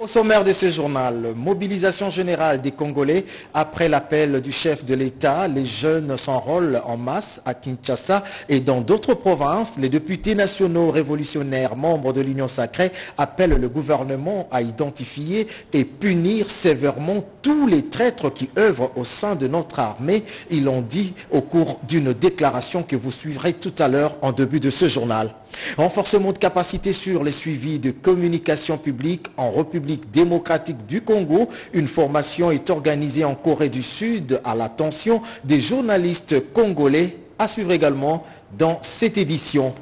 Au sommaire de ce journal, mobilisation générale des Congolais. Après l'appel du chef de l'État, les jeunes s'enrôlent en masse à Kinshasa et dans d'autres provinces. Les députés nationaux révolutionnaires, membres de l'Union sacrée, appellent le gouvernement à identifier et punir sévèrement tous les traîtres qui œuvrent au sein de notre armée. Ils l'ont dit au cours d'une déclaration que vous suivrez tout à l'heure en début de ce journal. Renforcement de capacité sur les suivis de communication publique en République démocratique du Congo. Une formation est organisée en Corée du Sud à l'attention des journalistes congolais. À suivre également dans cette édition.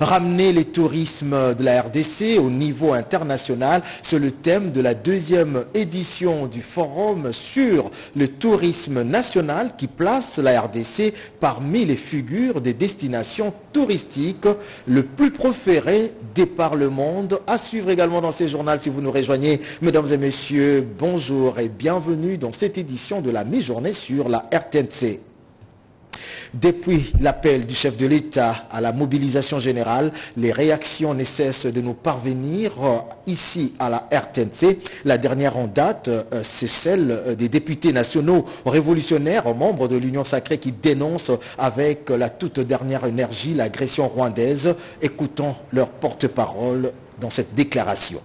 Ramener les tourismes de la RDC au niveau international, c'est le thème de la deuxième édition du forum sur le tourisme national qui place la RDC parmi les figures des destinations touristiques le plus proférées des par le monde. À suivre également dans ces journaux si vous nous rejoignez. Mesdames et messieurs, bonjour et bienvenue dans cette édition de la mi-journée sur la RTNC. Depuis l'appel du chef de l'État à la mobilisation générale, les réactions ne cessent de nous parvenir ici à la RTNC. La dernière en date, c'est celle des députés nationaux révolutionnaires, membres de l'Union sacrée, qui dénoncent avec la toute dernière énergie l'agression rwandaise. Écoutons leur porte-parole dans cette déclaration.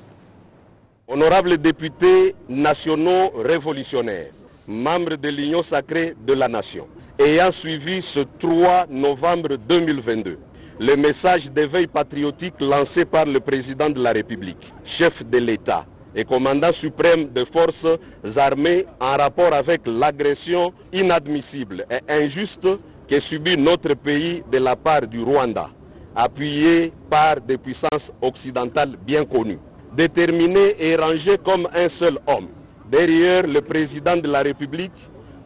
Honorables députés nationaux révolutionnaires, membres de l'Union sacrée de la nation, ayant suivi ce 3 novembre 2022 le message d'éveil patriotique lancé par le président de la République, chef de l'État et commandant suprême des forces armées en rapport avec l'agression inadmissible et injuste que subit notre pays de la part du Rwanda, appuyé par des puissances occidentales bien connues. Déterminé et rangé comme un seul homme derrière le président de la République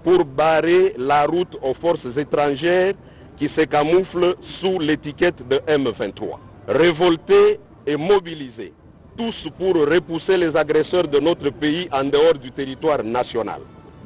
pour barrer la route aux forces étrangères qui se camouflent sous l'étiquette de M23. Révoltés et mobilisés, tous pour repousser les agresseurs de notre pays en dehors du territoire national.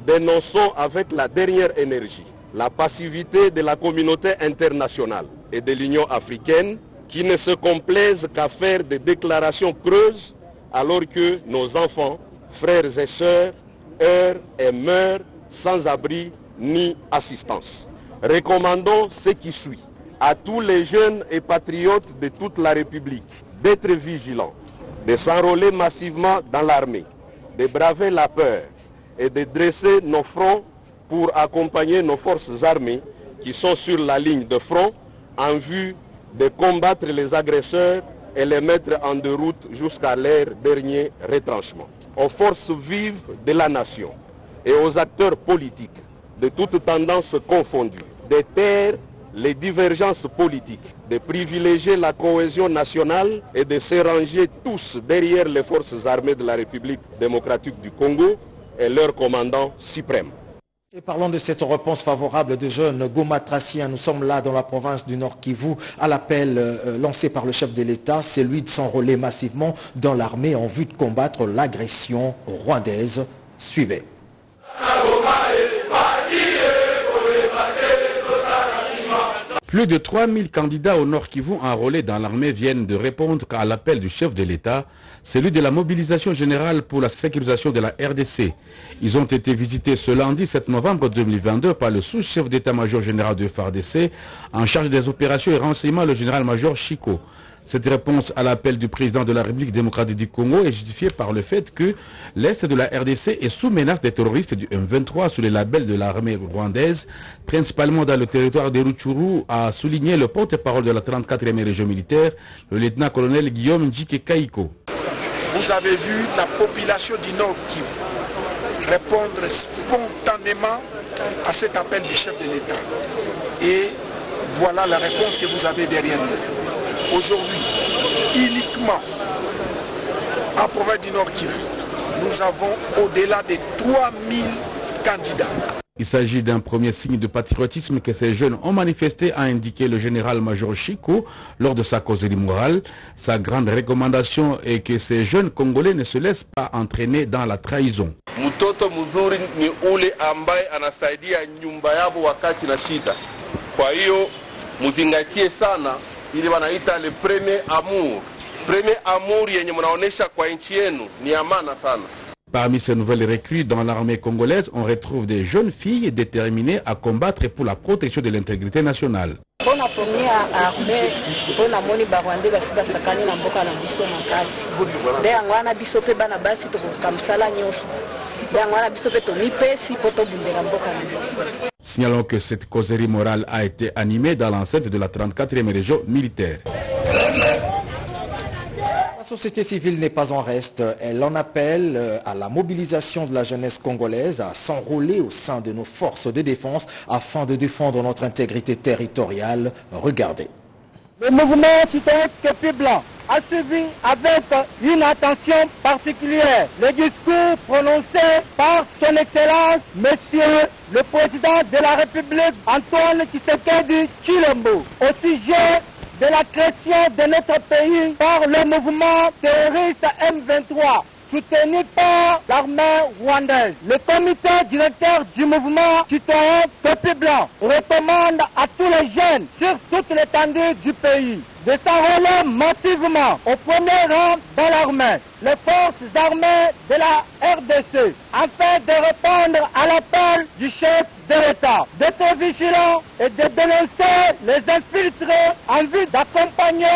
Dénonçons avec la dernière énergie la passivité de la communauté internationale et de l'Union africaine qui ne se complaisent qu'à faire des déclarations creuses alors que nos enfants, frères et sœurs, heurent et meurent sans abri ni assistance. Recommandons ce qui suit à tous les jeunes et patriotes de toute la République d'être vigilants, de s'enrôler massivement dans l'armée, de braver la peur et de dresser nos fronts pour accompagner nos forces armées qui sont sur la ligne de front en vue de combattre les agresseurs et les mettre en déroute jusqu'à leur dernier retranchement. Aux forces vives de la nation, et aux acteurs politiques de toutes tendances confondues de taire les divergences politiques, de privilégier la cohésion nationale et de se ranger tous derrière les forces armées de la République démocratique du Congo et leur commandant suprême. Et parlons de cette réponse favorable de jeunes gomatraciens. Nous sommes là dans la province du Nord Kivu à l'appel euh, lancé par le chef de l'État, c'est lui de s'enrôler massivement dans l'armée en vue de combattre l'agression rwandaise. Suivez. Plus de 3000 candidats au Nord Kivu enrôlés dans l'armée viennent de répondre à l'appel du chef de l'État, celui de la mobilisation générale pour la sécurisation de la RDC. Ils ont été visités ce lundi 7 novembre 2022 par le sous-chef d'état-major général de FARDC en charge des opérations et renseignements, le général-major Chico. Cette réponse à l'appel du président de la République démocratique du Congo est justifiée par le fait que l'Est de la RDC est sous menace des terroristes du M23 sous les labels de l'armée rwandaise, principalement dans le territoire de Rutshuru, a souligné le porte-parole de la 34e région militaire, le lieutenant-colonel Guillaume Njike Kaiko. Vous avez vu la population du Nord Kivu répondre spontanément à cet appel du chef de l'État. Et voilà la réponse que vous avez derrière nous aujourd'hui, uniquement en province du Nord Kivu, nous avons au-delà de 3000 candidats. Il s'agit d'un premier signe de patriotisme que ces jeunes ont manifesté, a indiqué le général-major Chico lors de sa causerie morale. Sa grande recommandation est que ces jeunes Congolais ne se laissent pas entraîner dans la trahison. Ili wanaita le premier amour. premier amour yenye mnaonesha kwa nchi yenu ni ya maana sana. Parmi ces nouvelles recrues dans l'armée congolaise, on retrouve des jeunes filles déterminées à combattre pour la protection de l'intégrité nationale. Signalons que cette causerie morale a été animée dans l'enceinte de la 34e région militaire. La société civile n'est pas en reste. Elle en appelle euh, à la mobilisation de la jeunesse congolaise à s'enrôler au sein de nos forces de défense afin de défendre notre intégrité territoriale. Regardez. Le mouvement citoyen Képi Blanc a suivi avec une attention particulière. Le discours prononcé par son Excellence, Monsieur le Président de la République, Antoine Tshisekedi Chilombo, au sujet de la création de notre pays par le mouvement terroriste M23 soutenu par l'armée rwandaise. Le comité directeur du mouvement citoyen Peuple Blanc recommande à tous les jeunes sur toute l'étendue du pays de s'enrôler massivement au premier rang dans l'armée, les forces armées de la RDC, afin de répondre à l'appel du chef de l'État, d'être vigilant et de dénoncer les infiltrés en vue d'accompagner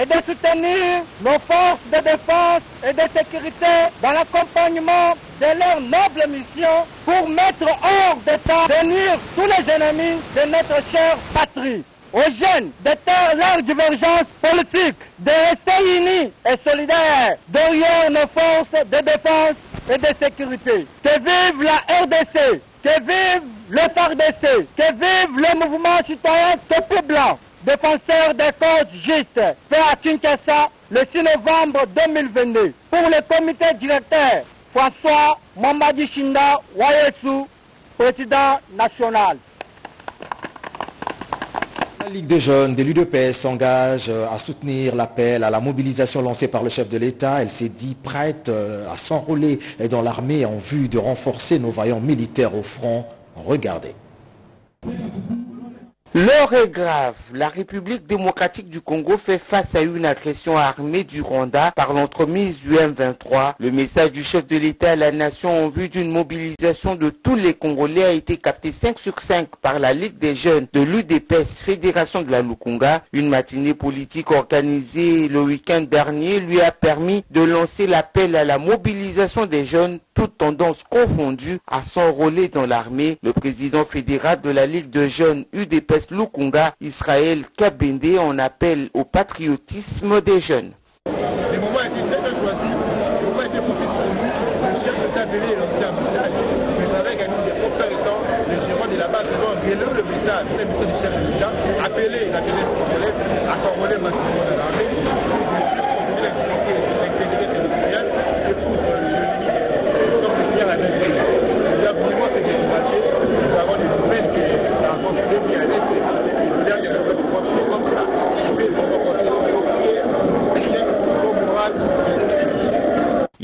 et de soutenir nos forces de défense et de sécurité dans l'accompagnement de leur noble mission pour mettre hors d'état de nuire tous les ennemis de notre chère patrie. Aux jeunes de taire leurs divergences politiques, de rester unis et solidaires derrière nos forces de défense et de sécurité. Que vive la RDC, que vive le FARDC, que vive le mouvement citoyen Peuple Blanc défenseur des causes justes, fait à Kinshasa le 6 novembre 2022. Pour le comité directeur, François Mamadi Shinda Wayesu, président national. La Ligue des jeunes de l'UDPS s'engage euh, à soutenir l'appel à la mobilisation lancé par le chef de l'État. Elle s'est dit prête euh, à s'enrôler dans l'armée en vue de renforcer nos vaillants militaires au front. Regardez. L'heure est grave. La République démocratique du Congo fait face à une agression armée du Rwanda par l'entremise du M23. Le message du chef de l'État à la nation en vue d'une mobilisation de tous les Congolais a été capté 5 sur 5 par la Ligue des jeunes de l'UDPS, Fédération de la Lukunga. Une matinée politique organisée le week-end dernier lui a permis de lancer l'appel à la mobilisation des jeunes toutes tendances confondues à s'enrôler dans l'armée. Le président fédéral de la Ligue de jeunes UDPS Lukunga, Israël Kabende, en appelle au patriotisme des jeunes. Le moment a très bien choisi, le moment a été profité pour nous. Le chef de Kabende a lancé un message, mais avec un nombre de propres étant, les gérants de la base vont relayer le message du chef de l'État, appeler la jeunesse congolaise à s'enrôler massivement dans l'armée. L'intégrité territoriale et pour nous avons des domaines qui sont construits à l'est et là, il y a le continuer comme ça. Et puis, on va continuer au moral.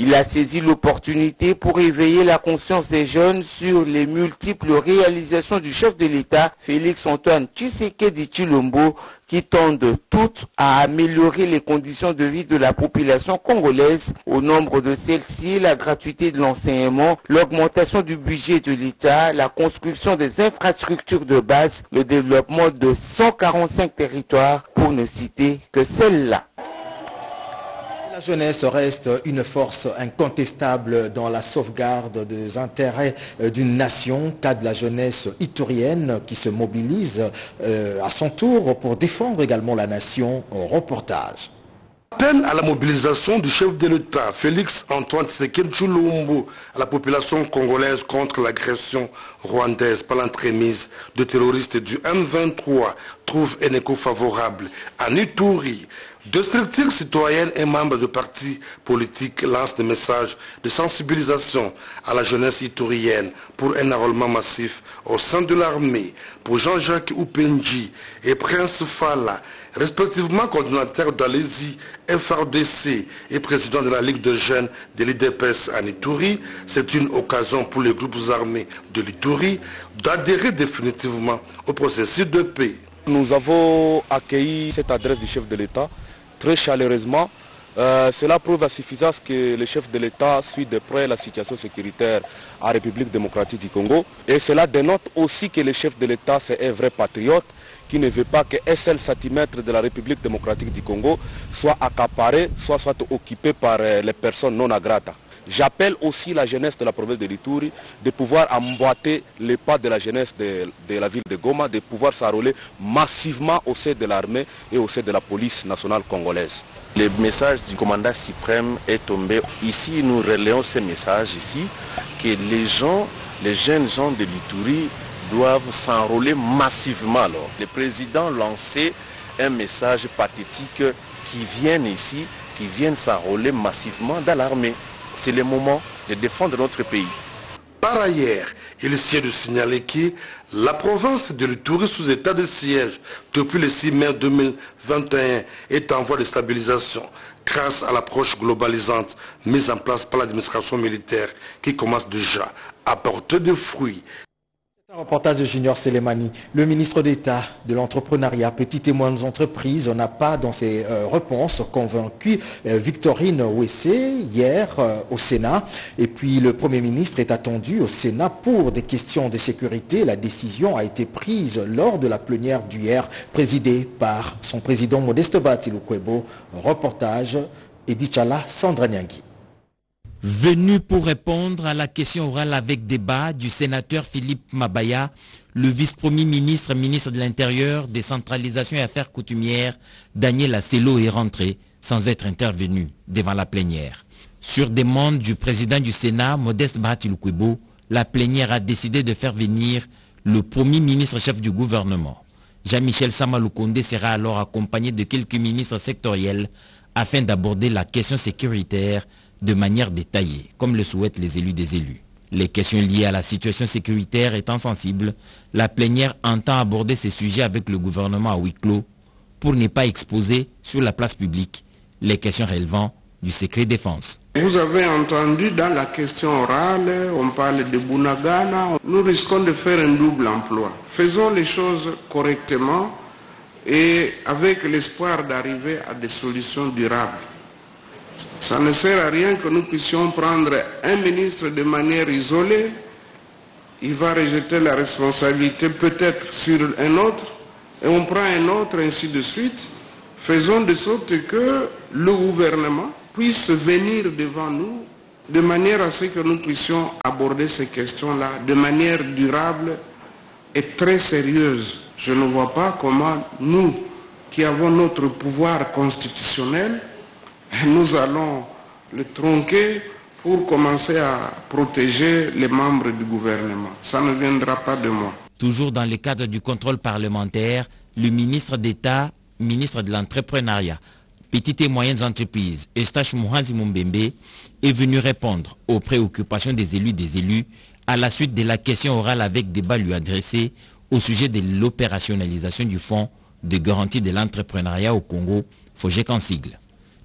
Il a saisi l'opportunité pour éveiller la conscience des jeunes sur les multiples réalisations du chef de l'État, Félix-Antoine Tshisekedi Chilombo, qui tendent toutes à améliorer les conditions de vie de la population congolaise. Au nombre de celles-ci, la gratuité de l'enseignement, l'augmentation du budget de l'État, la construction des infrastructures de base, le développement de 145 territoires, pour ne citer que celles-là. La jeunesse reste une force incontestable dans la sauvegarde des intérêts euh, d'une nation, cas de la jeunesse iturienne qui se mobilise euh, à son tour pour défendre également la nation au reportage. Appel à la mobilisation du chef de l'État, Félix Antoine Tshisekedi à la population congolaise contre l'agression rwandaise par l'entremise de terroristes du M23 trouve un écho favorable à Nituri. Deux structures citoyennes et membres de partis politiques lancent des messages de sensibilisation à la jeunesse iturienne pour un enrôlement massif au sein de l'armée. Pour Jean-Jacques Upenji et Prince Fala, respectivement coordinateur d'Alésie FRDC et président de la Ligue de jeunes de l'IDPS à Ituri, c'est une occasion pour les groupes armés de l'Ituri d'adhérer définitivement au processus de paix. Nous avons accueilli cette adresse du chef de l'État très chaleureusement. Euh, cela prouve à suffisance que le chef de l'État suit de près la situation sécuritaire en République démocratique du Congo. Et cela dénote aussi que le chef de l'État, c'est un vrai patriote qui ne veut pas qu'un seul centimètre de la République démocratique du Congo soit accaparé, soit, soit occupé par euh, les personnes non agrata. J'appelle aussi la jeunesse de la province de Lituri de pouvoir emboîter les pas de la jeunesse de, la ville de Goma, de pouvoir s'enrôler massivement au sein de l'armée et au sein de la police nationale congolaise. Le message du commandant suprême est tombé. Ici, nous relayons ce message ici, que les gens, les jeunes gens de l'Itourie doivent s'enrôler massivement. Le président lançait un message pathétique qui viennent ici, qui viennent s'enrôler massivement dans l'armée. C'est le moment de défendre notre pays. Par ailleurs, il est de signaler que la province de l'Itourie sous état de siège depuis le 6 mai 2021 est en voie de stabilisation grâce à l'approche globalisante mise en place par l'administration militaire qui commence déjà à porter des fruits. Reportage de Junior Selemani. Le ministre d'État de l'entrepreneuriat, petites et moyennes entreprises, n'a pas dans ses euh, réponses convaincu euh, Victorine Ouessé hier euh, au Sénat. Et puis le Premier ministre est attendu au Sénat pour des questions de sécurité. La décision a été prise lors de la plénière d'hier, présidée par son président Modeste Batiloukwebo. Reportage Edichala Sandra Nyangui. Venu pour répondre à la question orale avec débat du sénateur Philippe Mabaya, le vice-premier ministre, ministre de l'Intérieur, décentralisation et affaires coutumières, Daniel Asselo est rentré sans être intervenu devant la plénière. Sur demande du président du Sénat, Modeste Bahatiloukwebo, la plénière a décidé de faire venir le premier ministre chef du gouvernement. Jean-Michel Samaloukonde sera alors accompagné de quelques ministres sectoriels afin d'aborder la question sécuritaire de manière détaillée, comme le souhaitent les élus des élus. Les questions liées à la situation sécuritaire étant sensibles, la plénière entend aborder ces sujets avec le gouvernement à huis clos pour ne pas exposer sur la place publique les questions relevant du secret défense. Vous avez entendu dans la question orale, on parle de Bunagana. Nous risquons de faire un double emploi. Faisons les choses correctement et avec l'espoir d'arriver à des solutions durables. Ça ne sert à rien que nous puissions prendre un ministre de manière isolée. Il va rejeter la responsabilité peut-être sur un autre, et on prend un autre, ainsi de suite. Faisons de sorte que le gouvernement puisse venir devant nous de manière à ce que nous puissions aborder ces questions-là de manière durable et très sérieuse. Je ne vois pas comment nous, qui avons notre pouvoir constitutionnel, nous allons le tronquer pour commencer à protéger les membres du gouvernement. Ça ne viendra pas de moi. Toujours dans le cadre du contrôle parlementaire, le ministre d'État, ministre de l'entrepreneuriat, petites et moyennes entreprises, Estache Mouhanzi Mumbembe, est venu répondre aux préoccupations des élus des élus à la suite de la question orale avec débat lui adressé au sujet de l'opérationnalisation du fonds de garantie de l'entrepreneuriat au Congo, FOGEC en sigle.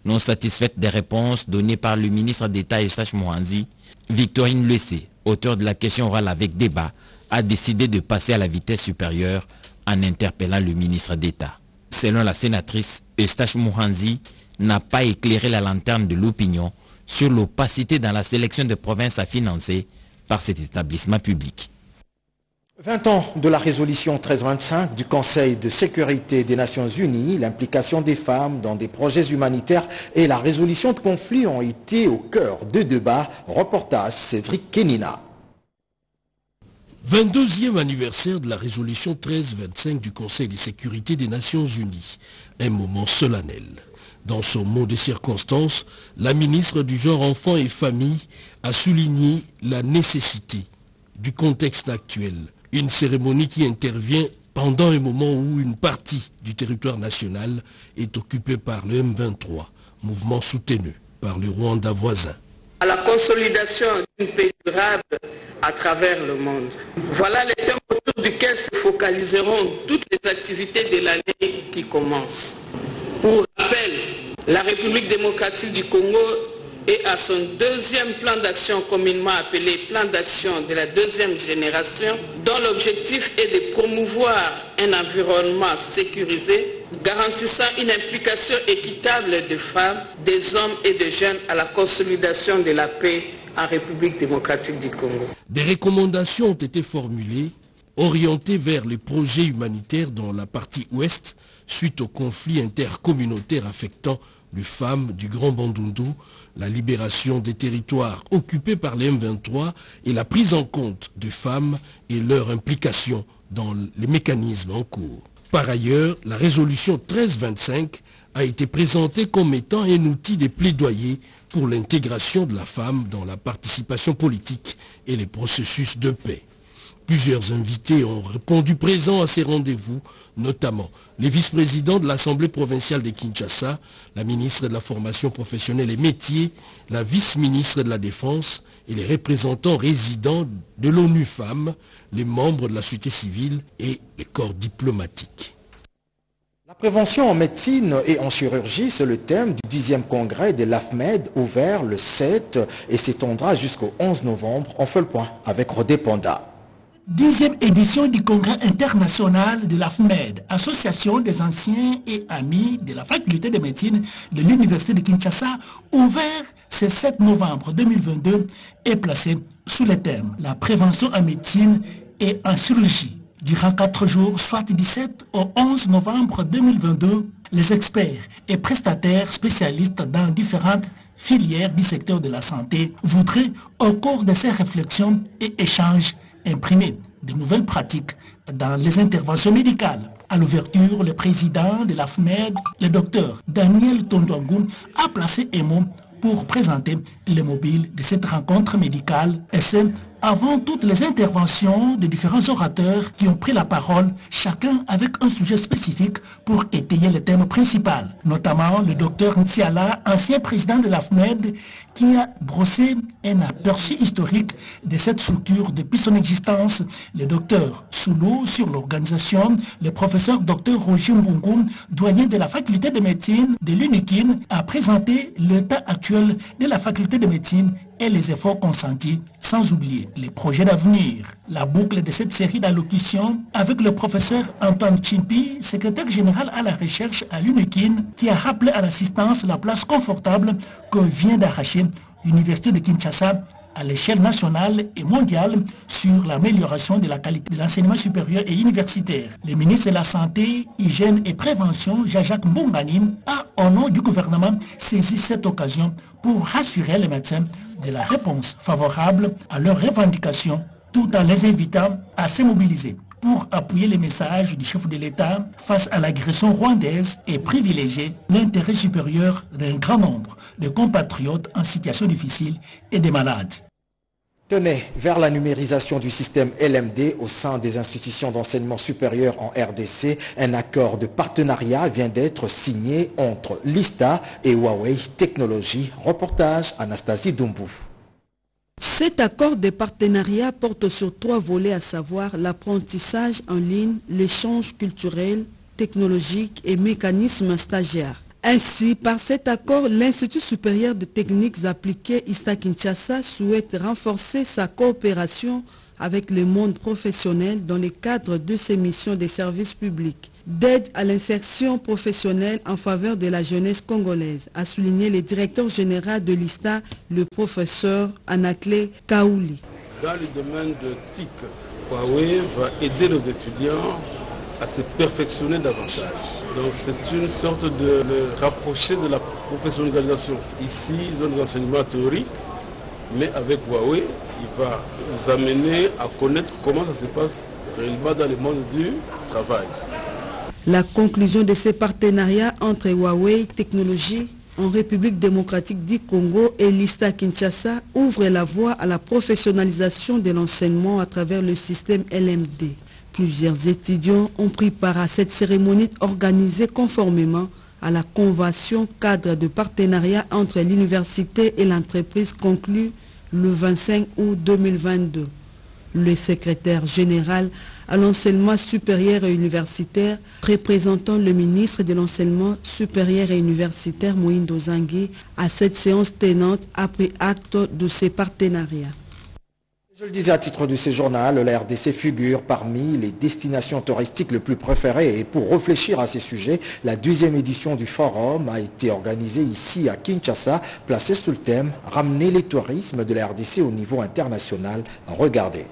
Non satisfaite des réponses données par le ministre d'État Estache Mouhanzi, Victorine Lessé, auteur de la question orale avec débat, a décidé de passer à la vitesse supérieure en interpellant le ministre d'État. Selon la sénatrice, Eustache Mouhanzi n'a pas éclairé la lanterne de l'opinion sur l'opacité dans la sélection de provinces à financer par cet établissement public. 20 ans de la résolution 1325 du Conseil de sécurité des Nations Unies, l'implication des femmes dans des projets humanitaires et la résolution de conflits ont été au cœur de débats. Reportage Cédric Kenina. 22e anniversaire de la résolution 1325 du Conseil de sécurité des Nations Unies. Un moment solennel. Dans son mot de circonstance, la ministre du genre enfants et famille a souligné la nécessité du contexte actuel. Une cérémonie qui intervient pendant un moment où une partie du territoire national est occupée par le M23, mouvement soutenu par le Rwanda voisin à la consolidation d'une paix durable à travers le monde. Voilà les thèmes autour duquel se focaliseront toutes les activités de l'année qui commence. Pour rappel, la République démocratique du Congo est à son deuxième plan d'action communément appelé plan d'action de la deuxième génération, dont l'objectif est de promouvoir un environnement sécurisé, garantissant une implication équitable des femmes, des hommes et des jeunes à la consolidation de la paix en République démocratique du Congo. Des recommandations ont été formulées, orientées vers les projets humanitaires dans la partie ouest, suite au conflit intercommunautaire affectant les femmes du Grand Bandundu, la libération des territoires occupés par les M23 et la prise en compte des femmes et leur implication dans les mécanismes en cours. Par ailleurs, la résolution 1325 a été présentée comme étant un outil de plaidoyer pour l'intégration de la femme dans la participation politique et les processus de paix. Plusieurs invités ont répondu présents à ces rendez-vous, notamment les vice-présidents de l'Assemblée provinciale de Kinshasa, la ministre de la formation professionnelle et métiers, la vice-ministre de la Défense et les représentants résidents de l'ONU Femmes, les membres de la société civile et les corps diplomatiques. La prévention en médecine et en chirurgie, c'est le thème du 10e congrès de l'AFMED ouvert le 7 et s'étendra jusqu'au 11 novembre. On fait le point avec Rodé Panda. Dixième édition du congrès international de l'AFMED, Association des anciens et amis de la faculté de médecine de l'Université de Kinshasa, ouvert ce 7 novembre 2022 et placé sous le thème La prévention en médecine et en chirurgie. Durant quatre jours, soit 17 au 11 novembre 2022, les experts et prestataires spécialistes dans différentes filières du secteur de la santé voudraient, au cours de ces réflexions et échanges, imprimer de nouvelles pratiques dans les interventions médicales. À l'ouverture, le président de l'AFMED, le docteur Daniel Tondouangou, a placé un mot pour présenter le mobile de cette rencontre médicale et avant toutes les interventions de différents orateurs qui ont pris la parole, chacun avec un sujet spécifique pour étayer le thème principal, notamment le docteur Ntiala, ancien président de l'AFMED, qui a brossé un aperçu historique de cette structure depuis son existence, le docteur Soulou sur l'organisation, le professeur docteur Roger Mbungoum, doyen de la faculté de médecine de l'UNIKIN, a présenté l'état actuel de la faculté de médecine les efforts consentis, sans oublier les projets d'avenir. La boucle de cette série d'allocutions avec le professeur Antoine Chimpi, secrétaire général à la recherche à l'UNIKIN, qui a rappelé à l'assistance la place confortable que vient d'arracher l'Université de Kinshasa à l'échelle nationale et mondiale sur l'amélioration de la qualité de l'enseignement supérieur et universitaire. Le ministre de la Santé, Hygiène et Prévention, Jean-Jacques a, au nom du gouvernement, saisi cette occasion pour rassurer les médecins de la réponse favorable à leurs revendications tout en les invitant à se mobiliser pour appuyer les messages du chef de l'État face à l'agression rwandaise et privilégier l'intérêt supérieur d'un grand nombre de compatriotes en situation difficile et des malades. Tenez, vers la numérisation du système LMD au sein des institutions d'enseignement supérieur en RDC, un accord de partenariat vient d'être signé entre l'ISTA et Huawei Technologies. Reportage Anastasie Doumbou. Cet accord de partenariat porte sur trois volets, à savoir l'apprentissage en ligne, l'échange culturel, technologique et mécanismes stagiaires. Ainsi, par cet accord, l'Institut supérieur de techniques appliquées ISTA Kinshasa souhaite renforcer sa coopération avec le monde professionnel dans le cadre de ses missions de services publics d'aide à l'insertion professionnelle en faveur de la jeunesse congolaise, a souligné le directeur général de l'ISTA, le professeur Anaclé Kaouli. Dans le domaine de TIC, Huawei va aider nos étudiants à se perfectionner davantage. Donc c'est une sorte de rapprocher de la professionnalisation. Ici, ils ont des enseignements théoriques, mais avec Huawei, il va les amener à connaître comment ça se passe réellement dans le monde du travail. La conclusion de ces partenariats entre Huawei Technologies en République démocratique du Congo et l'ISTA Kinshasa ouvre la voie à la professionnalisation de l'enseignement à travers le système LMD. Plusieurs étudiants ont pris part à cette cérémonie organisée conformément à la convention cadre de partenariat entre l'université et l'entreprise conclue le 25 août 2022. Le secrétaire général à l'enseignement supérieur et universitaire, représentant le ministre de l'enseignement supérieur et universitaire Moïndo Zangui à cette séance tenante a pris acte de ces partenariats. Je le disais à titre de ce journal, la RDC figure parmi les destinations touristiques les plus préférées et pour réfléchir à ces sujets, la deuxième édition du forum a été organisée ici à Kinshasa, placée sous le thème « Ramener les tourismes de la RDC au niveau international ». Regardez.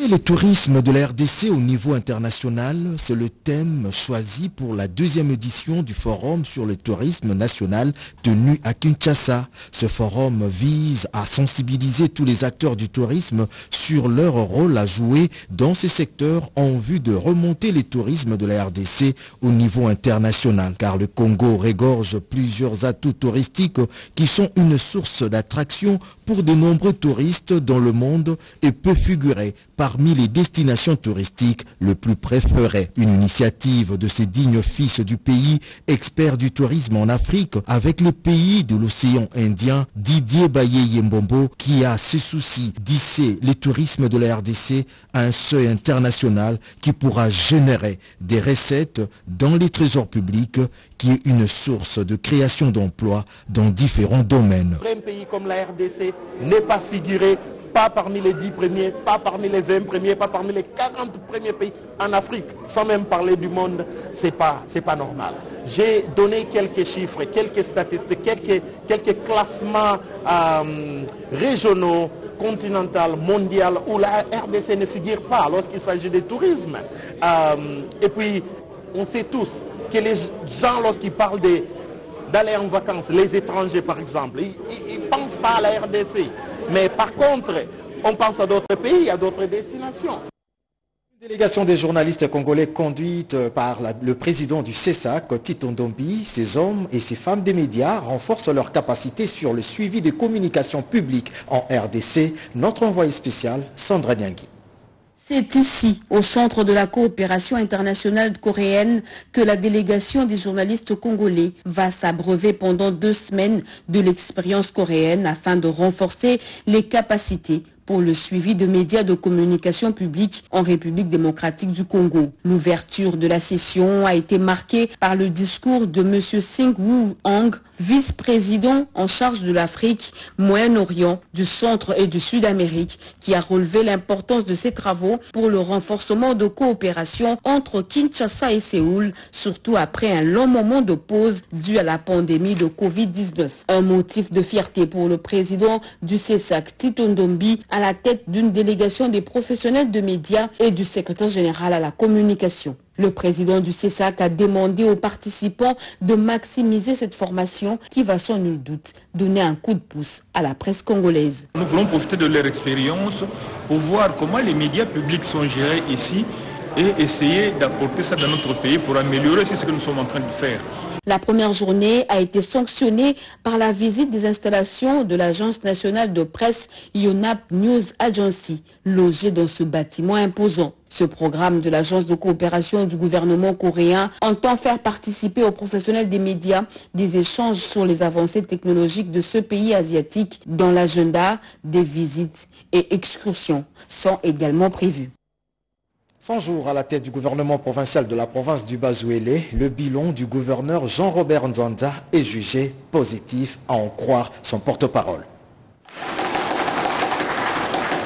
Le tourisme de la RDC au niveau international, c'est le thème choisi pour la deuxième édition du forum sur le tourisme national tenu à Kinshasa. Ce forum vise à sensibiliser tous les acteurs du tourisme sur leur rôle à jouer dans ces secteurs en vue de remonter les tourismes de la RDC au niveau international. Car le Congo régorge plusieurs atouts touristiques qui sont une source d'attraction pour de nombreux touristes dans le monde et peut figurer parmi les destinations touristiques le plus préférées. Une initiative de ces dignes fils du pays, experts du tourisme en Afrique, avec le pays de l'océan Indien, Didier Baye Yembombo, qui a ce souci d'hisser les tourismes de la RDC à un seuil international qui pourra générer des recettes dans les trésors publics, qui est une source de création d'emplois dans différents domaines. Un pays comme la RDC n'est pas figuré pas parmi les 10 premiers, pas parmi les 20 premiers, pas parmi les 40 premiers pays en Afrique, sans même parler du monde, c'est pas, c'est pas normal. J'ai donné quelques chiffres, quelques statistiques, quelques, classements euh, régionaux, continentaux, mondiaux, où la RDC ne figure pas lorsqu'il s'agit de tourisme. Euh, et puis, on sait tous que les gens, lorsqu'ils parlent de d'aller en vacances, les étrangers par exemple, ils ne pensent pas à la RDC. Mais par contre, on pense à d'autres pays, à d'autres destinations. Une délégation des journalistes congolais conduite par la- le président du CESAC, Tito Ndombi, ses hommes et ses femmes des médias renforcent leur capacité sur le suivi des communications publiques en RDC. Notre envoyé spécial, Sandra Nyangui. C'est ici, au centre de la coopération internationale coréenne, que la délégation des journalistes congolais va s'abreuver pendant deux semaines de l'expérience coréenne afin de renforcer les capacités pour le suivi de médias de communication publique en République démocratique du Congo. L'ouverture de la session a été marquée par le discours de M. Sing Woo Hong, vice-président en charge de l'Afrique, Moyen-Orient, du Centre et du Sud-Amérique, qui a relevé l'importance de ces travaux pour le renforcement de coopération entre Kinshasa et Séoul, surtout après un long moment de pause dû à la pandémie de Covid-19. Un motif de fierté pour le président du CESAC, Tito Ndombi, à la tête d'une délégation des professionnels de médias et du secrétaire général à la communication. Le président du CESAC a demandé aux participants de maximiser cette formation qui va sans nul doute donner un coup de pouce à la presse congolaise. Nous voulons profiter de leur expérience pour voir comment les médias publics sont gérés ici et essayer d'apporter ça dans notre pays pour améliorer ce que nous sommes en train de faire. La première journée a été sanctionnée par la visite des installations de l'Agence nationale de presse Yonap News Agency, logée dans ce bâtiment imposant. Ce programme de l'Agence de coopération du gouvernement coréen entend faire participer aux professionnels des médias des échanges sur les avancées technologiques de ce pays asiatique dans l'agenda des visites et excursions sont également prévus. 100 jours à la tête du gouvernement provincial de la province du Bazouélé, le bilan du gouverneur Jean-Robert Nzanza est jugé positif à en croire son porte-parole.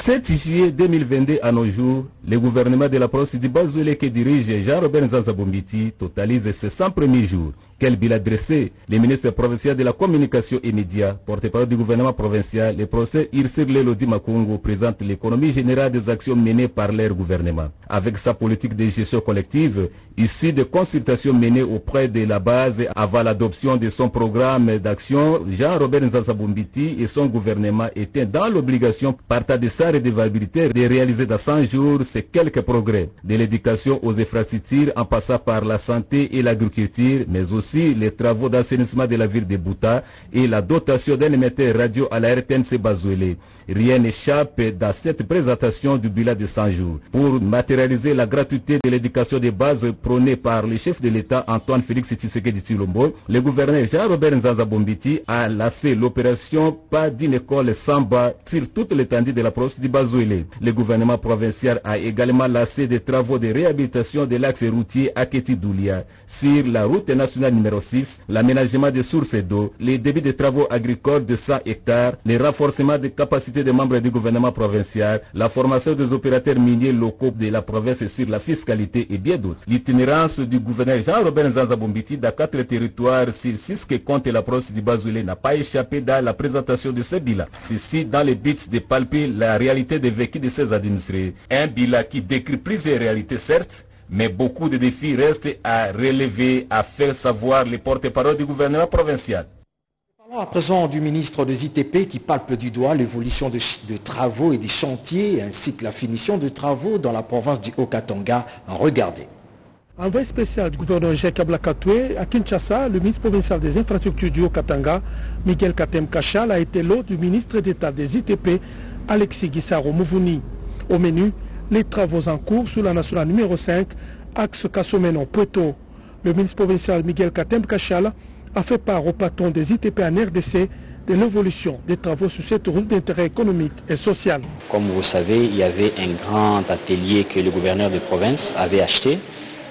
7 juillet 2022 à nos jours, le gouvernement de la province du Bazouélé que dirige Jean-Robert Nzanza Bombiti totalise ses 100 premiers jours. Quel bilan dressé? Le ministre provincial de la communication et médias, porte-parole du gouvernement provincial, le professeur Irsir Lelodi Makongo présente l'économie générale des actions menées par leur gouvernement. Avec sa politique de gestion collective, issue de consultations menées auprès de la base avant l'adoption de son programme d'action, Jean-Robert Nzanza Bombiti et son gouvernement étaient dans l'obligation, partant de sa redevabilité, de réaliser dans 100 jours ces quelques progrès. De l'éducation aux infrastructures en passant par la santé et l'agriculture, mais aussi les travaux d'assainissement de la ville de Bouta et la dotation d'un émetteur radio à la RTNC Bazouélé. Rien n'échappe dans cette présentation du bilan de 100 jours. Pour matérialiser la gratuité de l'éducation de base prônée par le chef de l'État Antoine Félix Tshisekedi Tshilombo, le gouverneur Jean-Robert Nzanza Bombiti a lancé l'opération Pas d'une école Samba sur toute l'étendue de la province Prosidi Bazouele. Le gouvernement provincial a également lancé des travaux de réhabilitation de l'axe routier Aketi-Doulia sur la route nationale numéro 6, l'aménagement des sources d'eau, les débits de travaux agricoles de 100 hectares, le renforcement des capacités des membres du gouvernement provincial, la formation des opérateurs miniers locaux de la province sur la fiscalité et bien d'autres. L'itinérance du gouverneur Jean-Robert Zanzabombiti dans quatre territoires sur six que compte la province du Bazoulé n'a pas échappé dans la présentation de ce bilan. Ceci dans le but de palper la réalité des vécus de ses administrés. Un bilan qui décrit plusieurs réalités certes, mais beaucoup de défis restent à relever, à faire savoir les porte-parole du gouvernement provincial. Parlons à présent du ministre des ITP qui palpe du doigt l'évolution de, de, travaux et des chantiers ainsi que la finition de travaux dans la province du Haut-Katanga. Regardez. Envoyé spécial du gouverneur Jacques Blakatoué à Kinshasa, le ministre provincial des infrastructures du Haut-Katanga, Miguel Katem Kachal, a été l'hôte du ministre d'État des ITP, Alexis Guissaro Mouvouni. Au menu, les travaux en cours sur la nationale numéro 5, axe Kassomeno-Pueto. Le ministre provincial Miguel Katem Kachal a fait part au patron des ITP en RDC de l'évolution des travaux sur cette route d'intérêt économique et social. Comme vous savez, il y avait un grand atelier que le gouverneur de province avait acheté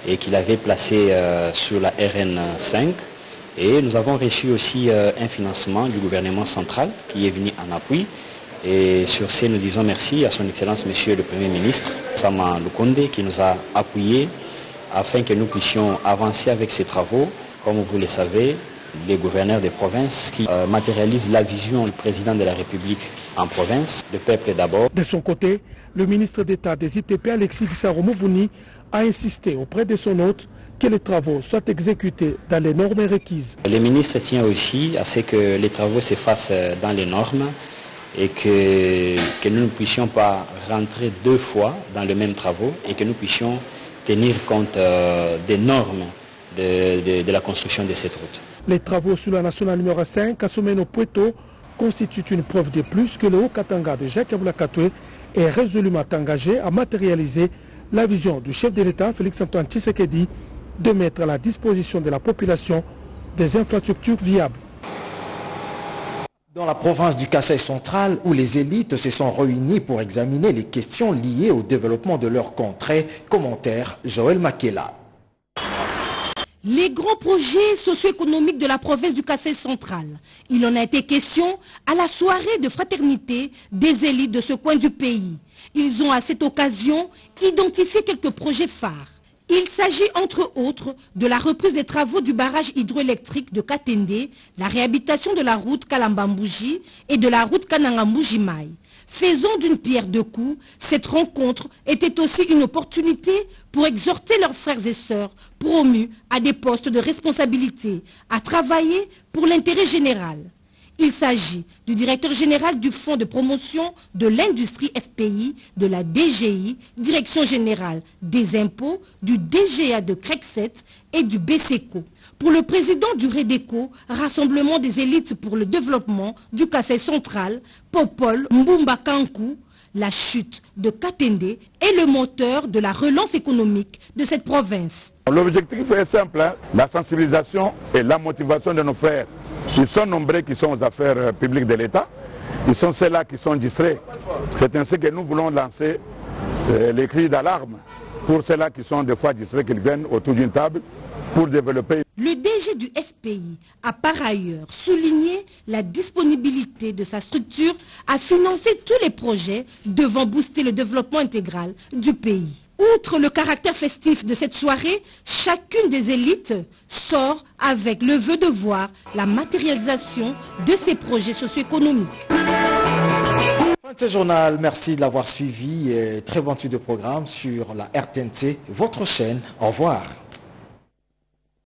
et qu'il avait placé euh, sur la RN5. Et nous avons reçu aussi euh, un financement du gouvernement central qui est venu en appui. Et sur ce, nous disons merci à son Excellence Monsieur le Premier ministre, Sama Lukonde, qui nous a appuyés afin que nous puissions avancer avec ces travaux. Comme vous le savez, les gouverneurs des provinces qui euh, matérialisent la vision du président de la République en province, le peuple d'abord. De son côté, le ministre d'État des ITP, Alexis Gisaro-Mouvouni, a insisté auprès de son hôte que les travaux soient exécutés dans les normes requises. Le ministre tient aussi à ce que les travaux se fassent dans les normes et que, nous ne puissions pas rentrer deux fois dans les mêmes travaux et que nous puissions tenir compte euh, des normes de, la construction de cette route. Les travaux sur la nationale numéro 5 à Someno Pueto constituent une preuve de plus que le Haut-Katanga de Jacques Aboulakatoué est résolument engagé à matérialiser la vision du chef de l'État, Félix-Antoine Tshisekedi, de mettre à la disposition de la population des infrastructures viables. Dans la province du Kassai central, où les élites se sont réunies pour examiner les questions liées au développement de leur contrée, commentaire Joël Makela. Les grands projets socio-économiques de la province du Kassai central. Il en a été question à la soirée de fraternité des élites de ce coin du pays. Ils ont à cette occasion identifié quelques projets phares. Il s'agit entre autres de la reprise des travaux du barrage hydroélectrique de Katende, la réhabilitation de la route Kalambambouji et de la route Kanangambouji-Maï. Faisant d'une pierre deux coups, cette rencontre était aussi une opportunité pour exhorter leurs frères et sœurs promus à des postes de responsabilité à travailler pour l'intérêt général. Il s'agit du directeur général du Fonds de promotion de l'industrie FPI, de la DGI, Direction générale des impôts, du DGA de Crexet et du BCECO. Pour le président du REDECO, Rassemblement des élites pour le développement du Kassai central, Popol Mbumba Kankou, la chute de Katende est le moteur de la relance économique de cette province. L'objectif est simple, hein? la sensibilisation et la motivation de nos frères. Ils sont nombreux qui sont aux affaires publiques de l'État. Ils sont ceux-là qui sont distraits. C'est ainsi que nous voulons lancer euh, les cris d'alarme pour ceux-là qui sont des fois distraits, qu'ils viennent autour d'une table pour développer. Le DG du FPI a par ailleurs souligné la disponibilité de sa structure à financer tous les projets devant booster le développement intégral du pays. Outre le caractère festif de cette soirée, chacune des élites sort avec le vœu de voir la matérialisation de ces projets socio-économiques. Fin de ce journal, merci de l'avoir suivi. Très bon de programme sur la RTNC, votre chaîne. Au revoir.